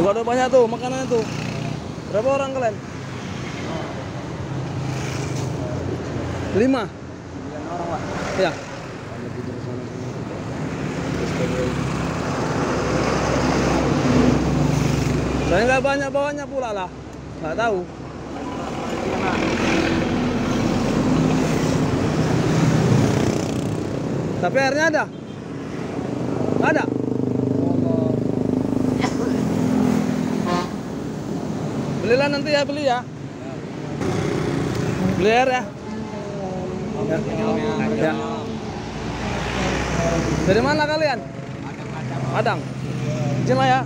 ada banyak tuh makanan tuh. Berapa orang kalian? Lima. orang Ya. Saya nggak banyak bawanya pula lah. Nggak tahu. Tapi airnya ada? Ada? Belilah nanti ya beli ya. Beli air ya. Dari mana kalian? Padang. Izin lah ya.